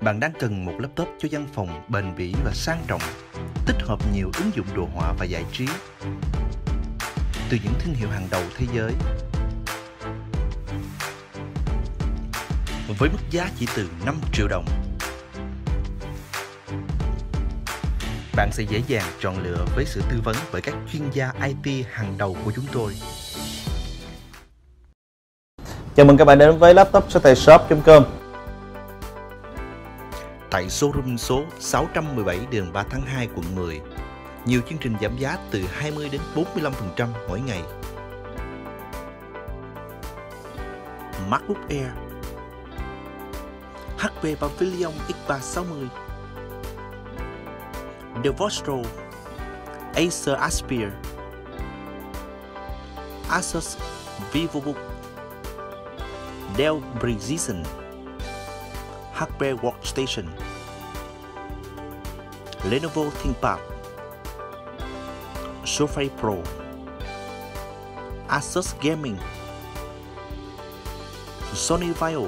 Bạn đang cần một laptop cho văn phòng bền bỉ và sang trọng, tích hợp nhiều ứng dụng đồ họa và giải trí. Từ những thương hiệu hàng đầu thế giới. Với mức giá chỉ từ 5 triệu đồng. Bạn sẽ dễ dàng chọn lựa với sự tư vấn bởi các chuyên gia IT hàng đầu của chúng tôi. Chào mừng các bạn đến với laptop số tài shop.com tại showroom số 617 đường 3 tháng 2 quận 10. Nhiều chương trình giảm giá từ 20 đến 45% mỗi ngày. MacBook Air HP Pavilion X360 Devostro Acer Aspire, Asus VivoBook Dell Precision HP Workstation Lenovo ThinkPad Surface Pro. Asus Gaming. Sony Vaio.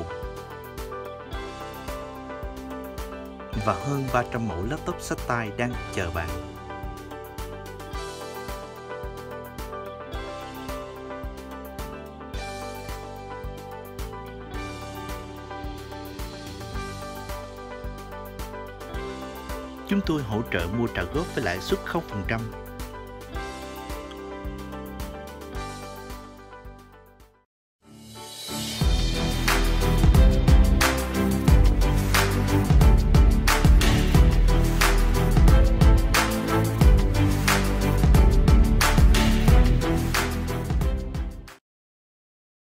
Và hơn 300 mẫu laptop sách tay đang chờ bạn. Chúng tôi hỗ trợ mua trả góp với lãi suất 0%.